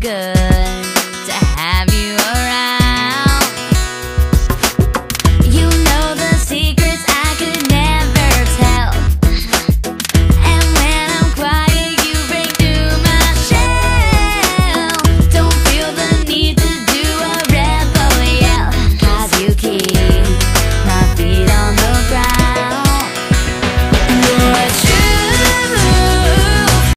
good.